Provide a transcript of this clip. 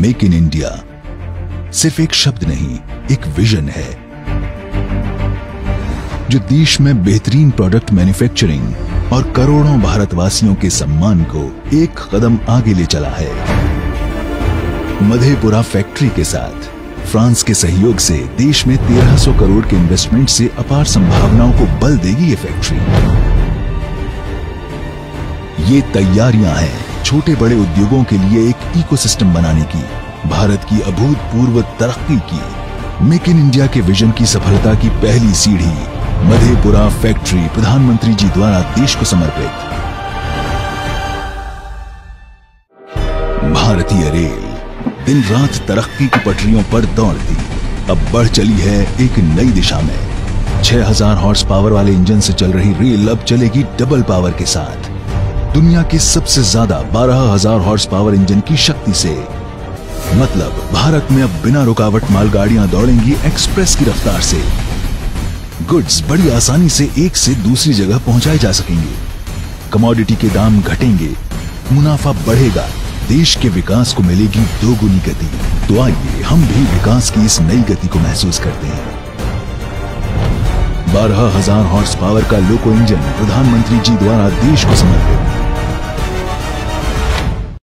Make in India. सिर्फ़ एक शब्द नहीं, एक विजन है। जो देश में बेहतरीन प्रोडक्ट मैन्युफैक्चरिंग और करोड़ों भारतवासियों के सम्मान को एक कदम आगे ले चला है। मधेपुरा फैक्ट्री के साथ, फ्रांस के सहयोग से देश में 1300 करोड़ के इन्वेस्टमेंट से अपार संभावनाओं को बल देगी ये फैक्ट्री ये तैयारियाँ हैं छोटे बड़े उद्योगों के लिए एक इकोसिस्टम बनाने की, भारत की अभूतपूर्व तरक्की की। मेक इन इंडिया के विजन की सफलता की पहली सीढ़ी, मधेपुरा फैक्ट्री प्रधानमंत्री जी द्वारा देश को समर्पित। भारतीय रेल, दिन रात तरक्की की पटरियों पर दौड़ती, अब बढ़ चली है एक नई दिशा में। 6000 हॉर्स पावर वाले इंजन से चल रही रेल अब चलेगी डबल पावर के साथ। दुनिया के सबसे ज़्यादा 12000 हॉर्स पावर इंजन की शक्ति से। मतलब भारत में अब बिना रुकावट मालगाड़ियाँ दौड़ेंगी एक्सप्रेस की रफ्तार से। गुड्स बड़ी आसानी से एक से दूसरी जगह पहुँचाए जा सकेंगे। कमोडिटी के दाम घटेंगे, मुनाफा बढ़ेगा, देश के विकास को मिलेगी दोगुनी गति। तो आइए हम भी विकास की इस नई गति को महसूस करते हैं। बारह हज़ार हॉर्स पावर का लोको इंजन प्रधानमंत्री जी द्वारा देश को समर्पित।